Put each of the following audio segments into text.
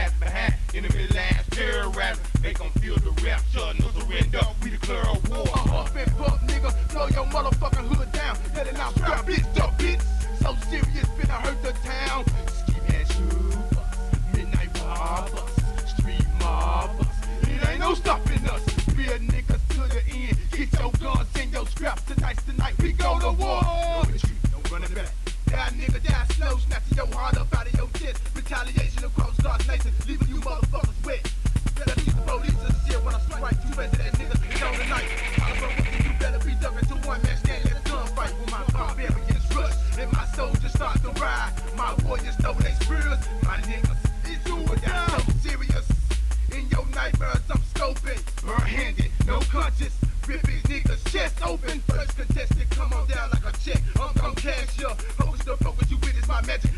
sky behind enemy lines, terrorizing. Make them feel the rapture, no surrender. We declare a war. Up and buck, nigga, blow your motherfucking hood down. Let it out, strap bitch, up, bitch. So serious, finna hurt the town. Ski man shooters, midnight robbers, street mobbers. It ain't no stopping us. Real niggas to the end. Get your guns and your scraps. Tonight's the night we go to war. No retreat, no running back. Die nigga, die slow, snatching your heart up out of your chest. Retaliation across God's nation, leaving you motherfuckers wet. Better leave the police and shit when I strike you resident niggas. It's on the night. Holla, what you better be ducking to one man stand. Let's gunfight with my barbarians rush. And my soldiers start to ride. My warriors throw their spears. My niggas, it's you or die. So serious. In your nightmares, I'm scoping. Bare-handed, no conscious. Rip these niggas' chest open. First contestant, come on down like a check. I'm gon' cash ya. Focus the focus you with is my magic.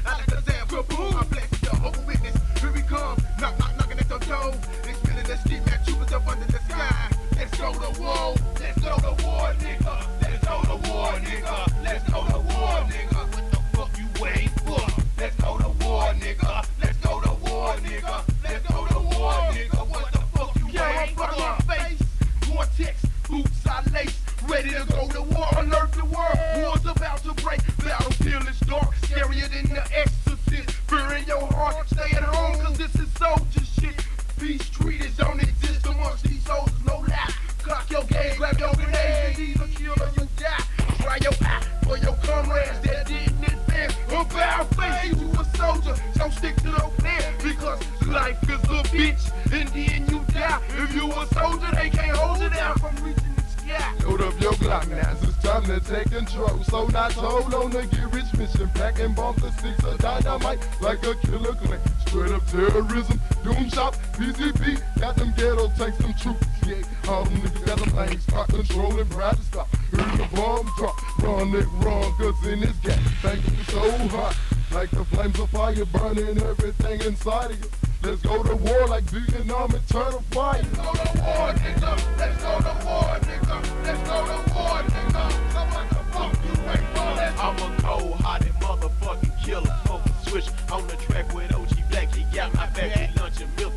PCP, got them ghetto tanks, them troops. Yeah, all them niggas got them lanes, start controlling, proud to stop. Heard the bomb drop, run it run, cause in this gas, things is so hot. Like the flames of fire burning everything inside of you. Let's go to war like Vietnam and turn to fire. Let's go to war, nigga. Let's go to war, nigga. Let's go to war, nigga. So what the fuck you wait for? I'm a cold-hearted motherfucking killer. Smoke switch on the track with OG Black. He got my back. He lunching milk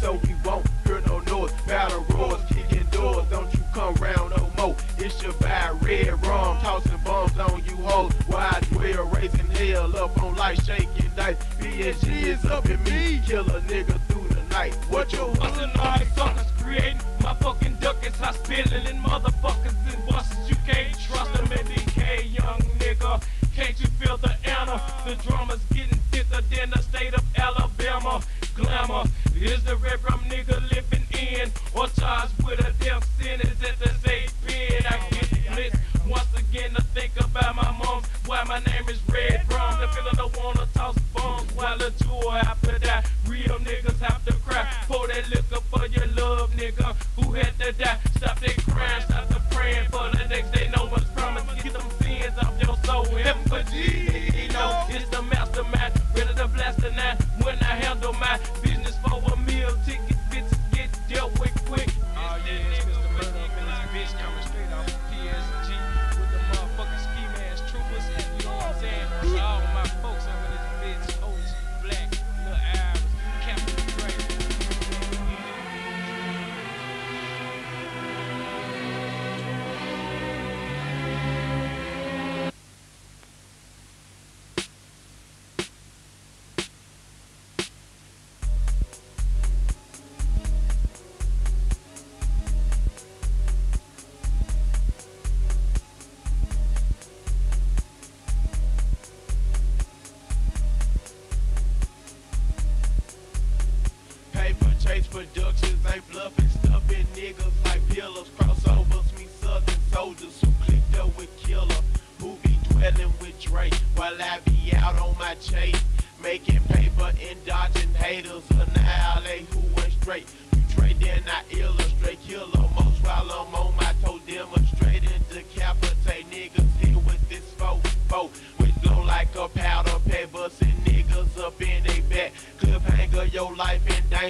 so we won't hear no noise. Battle roars, kicking doors. Don't you come round no more. It's your buy red rum, tossing bombs on you hoes. Wide well, raising hell up on life, shaking dice. PSG is up in me, kill a nigga through the night. What your Bustin' all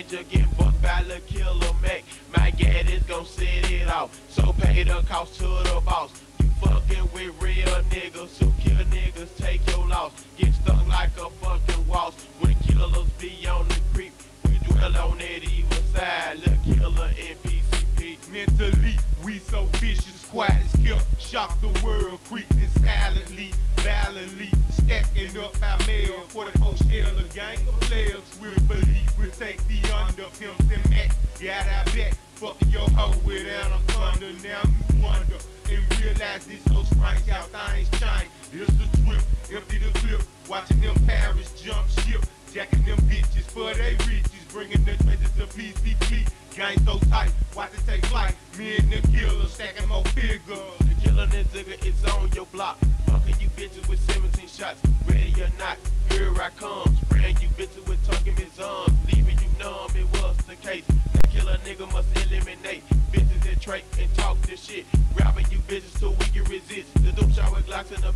danger getting bucked by the killer Mac. My gat is gon' set it off, so pay the cost to the boss. You fucking with real niggas who kill niggas, take your loss. Get stuck like a fucking wall. when killers be on the creep. We dwell on that evil side, the killer NPCP. Mentally, we so vicious. Quiet as kept, shock the world, creeping silently, violently, stacking up our mail for the coach the gang of players. We believe we take the underpimps and act. Got our back, fuck your hoe a thunder Now you wonder and realize this so strange out I ain't shine. This the trip, empty the clip, watching them Paris jump ship, jacking them bitches for they riches, bringing the treasures to PCP. Gang so tight, watch it take flight. Me and the killer stacking more bigger. The killer that nigga is on your block. Fucking you bitches with 17 shots. Ready or not, here I come. Spraying you bitches with talking his arms. Leaving you numb, it was the case. The killer nigga must eliminate bitches that trait and talk this shit. Grabbing you bitches till we can resist. The dope shower glocks in the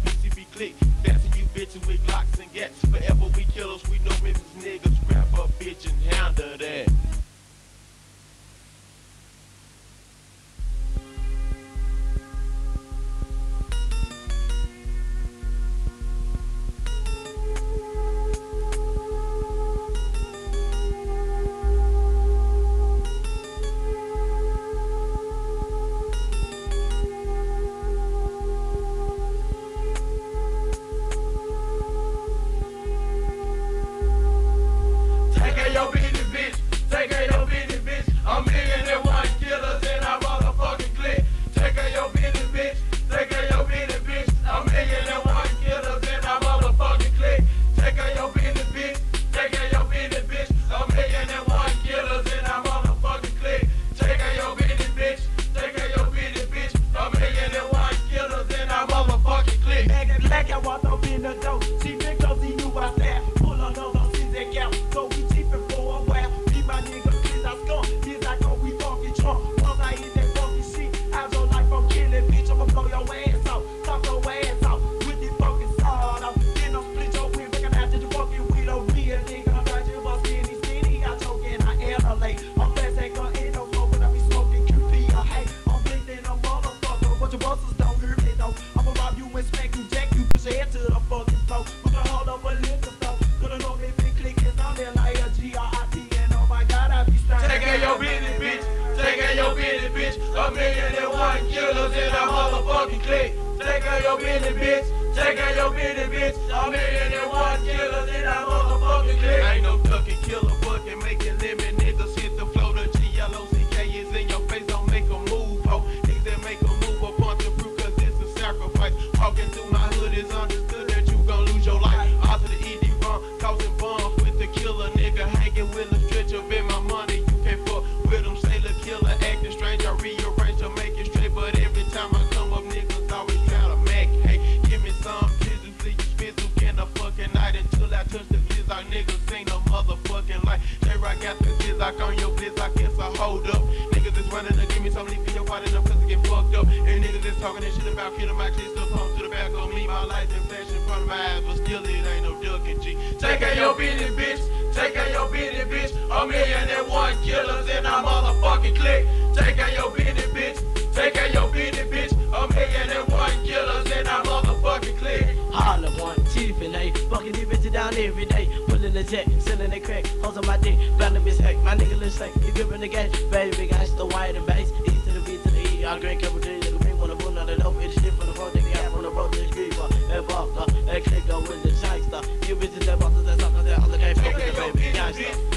I drink every day, nigga, me wanna run boom, not enough, it's shit for the road, nigga, I'm on the road, this diva, and vodka, and clicker with the shyster, you bitches that bosses, that's all, that's all, that's all, that's all, that's all,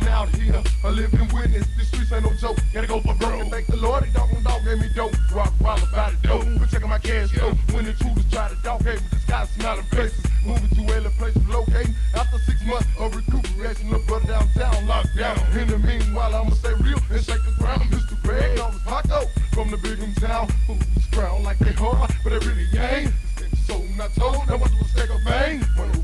I'm out here, a living witness. These streets ain't no joke. Gotta go for broke. And thank the Lord, he don't dog gave me dope. Rock roll about it, dope. Been checking my cash flow. When the shooters try to dog, hey, with the sky smell of faces. Moving to LA place locating. After six months of recuperation, little brother downtown locked down. In the meanwhile, I'ma stay real and shake the ground. Mr. Greg, I his Paco from the big town. Who's crowned like they hard, but they really ain't. So not told, that was a mistake of fame.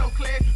so clear.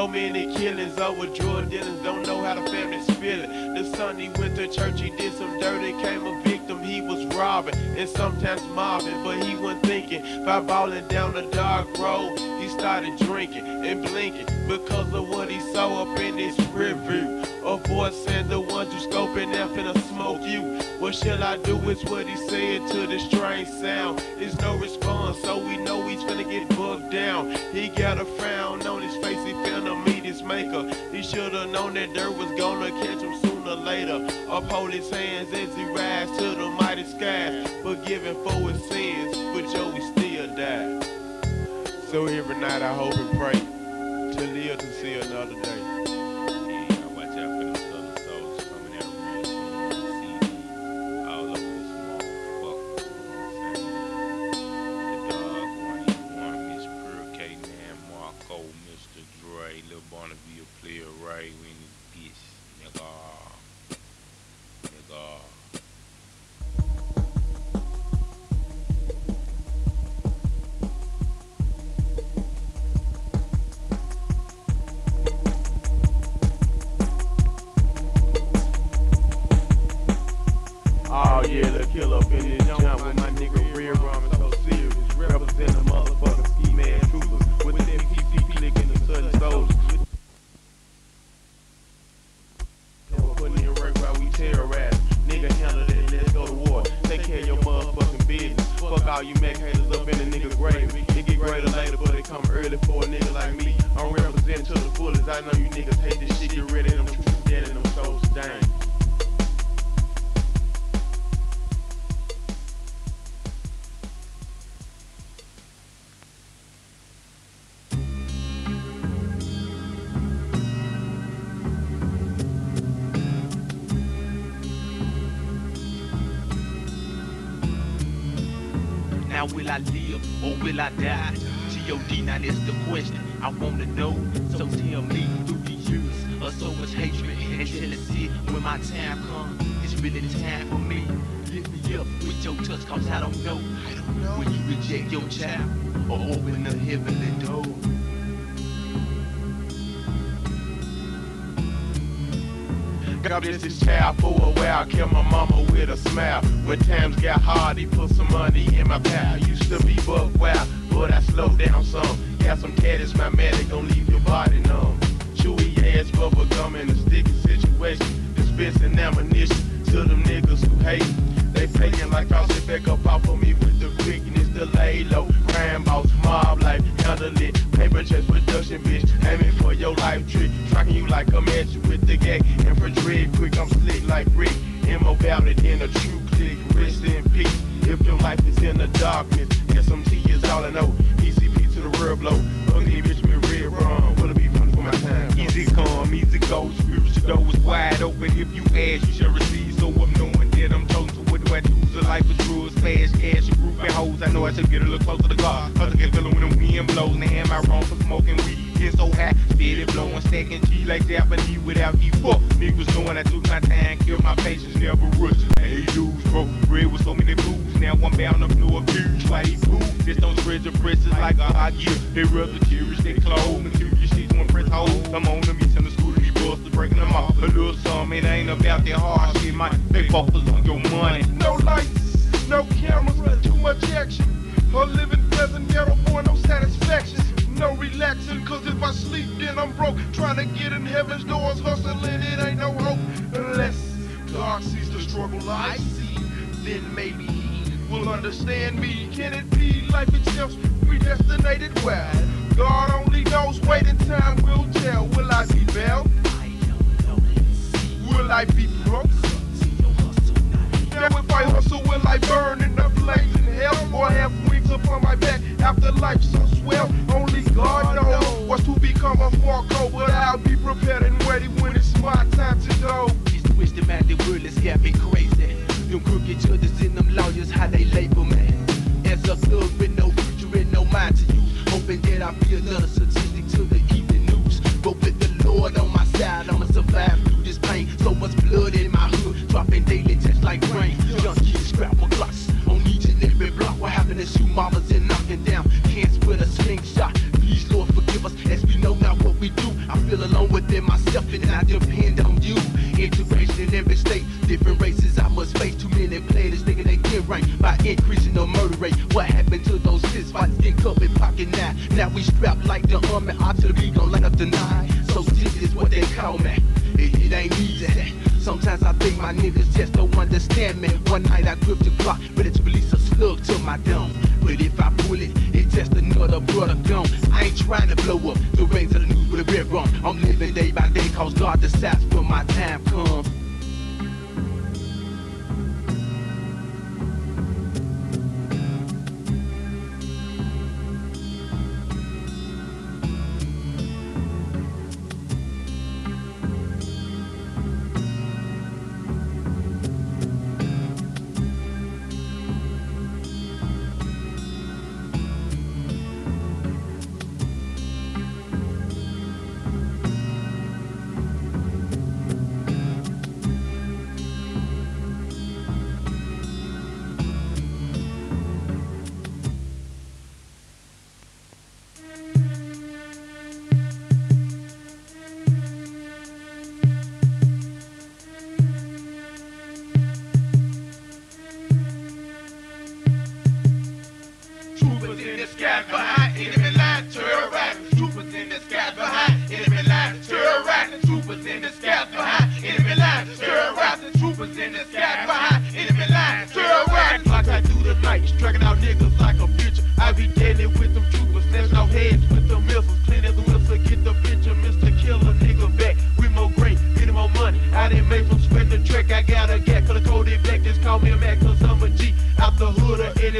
So many killings over drug dealers, don't know how the family's feeling. The son he went to church, he did some dirt, came a victim, he was robbing and sometimes mobbing. But he wasn't thinking by balling down the dark road. He started drinking and blinking because of what he saw up in his rear. A voice said the ones you scoping out finna smoke you. What shall I do is what he said to the strange sound. There's no response, so we know he's finna get bugged down. He got a frown on his face, he he should've known that dirt was gonna catch him sooner or later. Uphold his hands as he rides to the mighty skies. Forgiven for his sins, but Joey still died. So every night I hope and pray to live to see another day. out, you make haters up in the nigga grave. It get greater later, but it come early for a nigga like me. I'm representing to the fullest. I know you niggas hate this shit. Get ready, them will I die? G.O.D. now that's the question I wanna know. So tell me do the years of so much hatred and jealousy when my time comes, it's really time for me. Lift me up with your touch cause I don't know. I don't know. When you reject your child or open the heavenly door. God this child for a while. Kill my mama with a smile. When times got hard, he put some money in my pal. Used to be buck wild, but I slowed down some. Got some caddies, my medic gon' leave your body numb. Chewy ass bubble gum in a sticky situation. Dispensing ammunition to them niggas who hate. They playing like I'll sit back up off of me with the quickness, the lay low. Crime boss, mob life, handle it. Paper chase production, bitch. Aiming for your life trick. Tracking you like a match with the gag. Infrared quick, I'm slick like Rick. Mo valid in a true click. Rest in peace. If your life is in the darkness, SMT is all I know. ECP to the real blow. Ugly bitch me red wrong. Will it be fun for my time? Easy come, easy go. Spiritual door is wide open. If you ask, you shall receive. Life is drugs, fast cash, and group and hoes. I know I should get a little closer to God. Cause I can feel it when the wind blows. Now am I wrong for smoking weed? It's so hot, steady blowing, stacking G like Japanese without E. Fuck niggas knowing I took my time, killed my patience, never rush. Hey dudes, bro, bread with so many booze. Now I'm bound up no abuse. Why he boo? Just don't your presses like a hot gear. They rather cherish their clothes, material sheets, one press holes. I'm on them, breaking them off. A little something, it ain't about that hard shit, man. They focus on your money. No lights, no cameras, too much action. A living pleasant ghetto boy, no satisfaction. No relaxing, cause if I sleep, then I'm broke. Trying to get in heaven's doors, hustling, it ain't no hope. Unless God sees the struggle I see, then maybe He will understand me. Can it be life itself predestinated? Well, God only knows, waiting time will tell. Will I be bailed? Will I be broke? Now if I hustle, will I burn in the flames in hell? Or have wings upon my back after life so swell? Only God knows what's to become a Marco, but I'll be prepared and ready when it's my time to go. It's twisted, man, the world got me crazy. Them crooked judges and them lawyers, how they label me. As a thug with no future and no mind to use. Hoping that I be another statistic to the evening news. But with the Lord on my side, I'ma survive dropping daily tests like rain. Young kids scrapple blocks on each and every block. What happened is shoot mamas and knocking down cans with a slingshot. Please, Lord, forgive us as we know not what we do. I feel alone within myself and I depend on you. Integration in every state, different races I must face. Too many players thinking they get rank by increasing the murder rate. What happened to those fist fights? Get cup in pocket now. Now we strapped like the army artillery gon' light up the night. So this is what they call me. Sometimes I think my niggas just don't understand me. One night I gripped the clock, but it's release a slug to my dome. But if I pull it, it's just another brother gone. I ain't trying to blow up the reins of the news with a red rum. I'm living day by day, cause God decides when my time comes.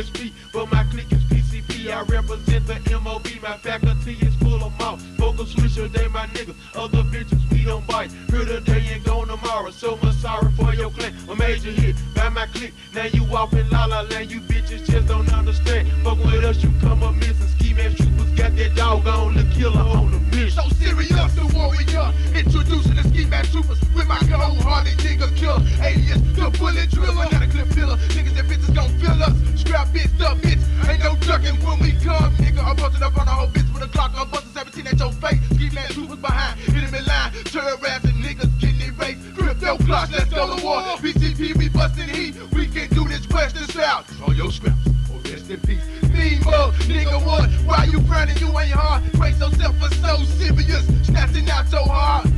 MSP, but Brace yourself for so serious. Snapping out so hard.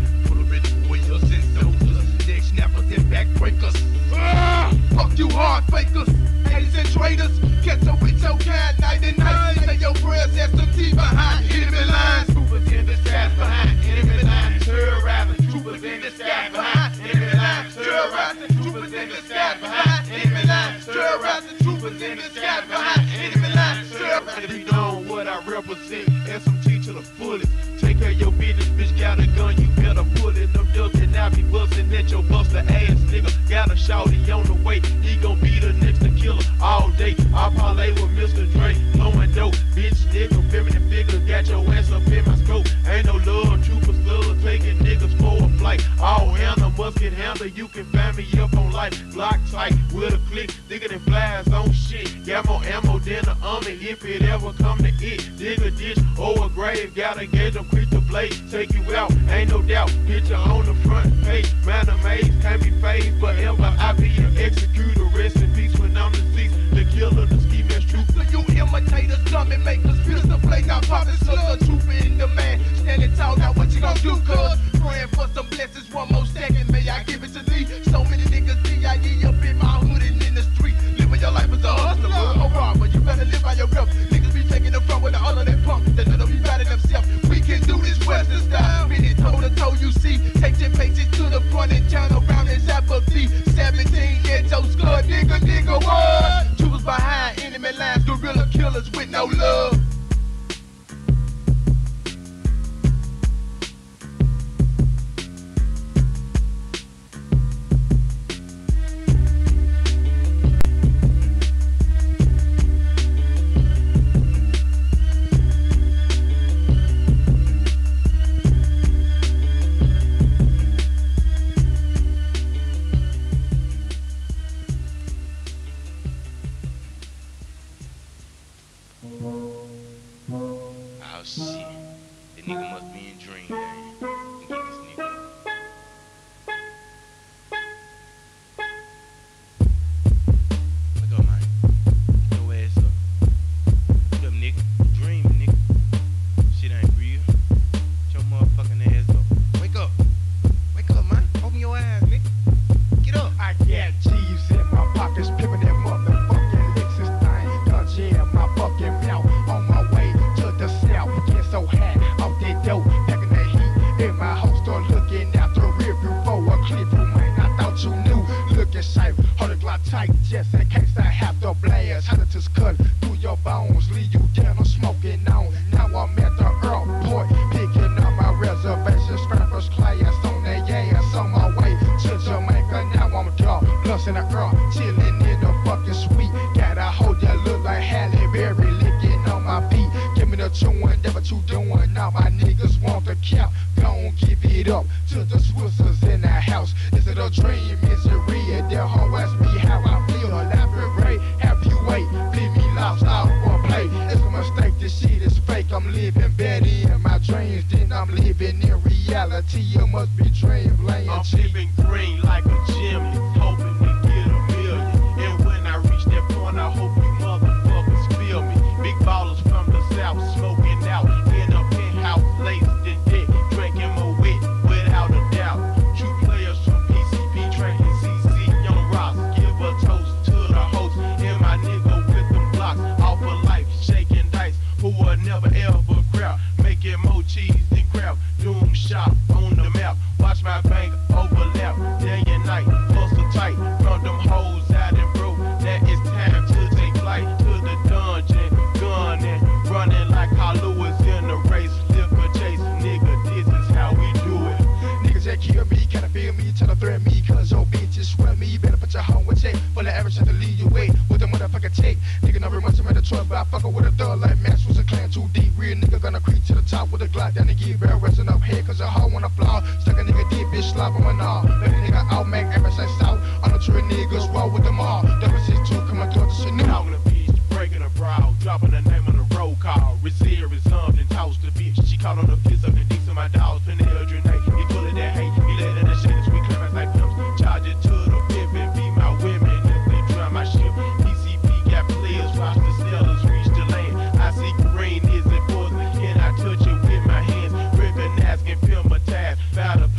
Rich warriors and soldiers. Neck snappers and backbreakers. Ah! Fuck you hard fakers. Haters and traitors. Catch up with your kind night and night. Say your prayers, SMT behind enemy lines. Troopers in the skies behind enemy lines. Terrorizing troopers in the skies behind enemy lines. Terrorizing troopers in the skies behind enemy lines. Terrorizing troopers in the skies behind enemy lines. Terrorizing. If you know what I represent, to buster ass, nigga. Got a shawty on the way. He gon' be the next killer all day. I parlay with Mr. Dre, blowing dope. Bitch, nigga, feminine figure. Got your ass up in my scope. Ain't no love. Flight. All animals can handle. You can find me up on life. Block tight with a click. Thicker than flies on shit. Got more ammo than the army. If it ever come to it, dig a ditch or a grave. Gotta get them quick to blade. Take you out, ain't no doubt. Picture on the front page. Man, maze can't be phased forever. I be an executor. Rest in peace when I'm deceased. The killer, So you imitators, dumb and makers, feel the play, now poppin' slug, truth in the man, standing tall, now what you gon' do, cuz? Praying for some blessings, one more second, may I give it to? Killers with no love. Up my reservation. Scrappers class on their ass on my way to Jamaica. Now I'm dark, plus in the earth, chilling in the fucking suite. Got a hoe that look like Halle Berry licking on my feet. Give me the chewing, that what you doing? Now my niggas want the cap. Gon' give it up to the Swizzers in the house. Is it a dream? Living green like a chimney, hoping to get a million. And when I reach that point, I hope you motherfuckers feel me. Big ballers from the south, smoking out in a penthouse, lazy to death, drinking more wit without a doubt. True players from PCP, drinking CC on rocks. Give a toast to the host and my nigga with them blocks. Off of life, shaking dice, who will never ever crowd. Making more cheese than crap. Doom shop on the map. Watch my bank With a thug like Maxwell's a clan too deep. Real nigga gonna creep to the top with a Glock down the gear, barrel resting up head, cause a hoe wanna fly. Stuck a nigga deep, bitch, slobbering all.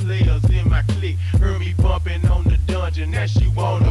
players in my clique heard me bumping on the dungeon. Now she wanna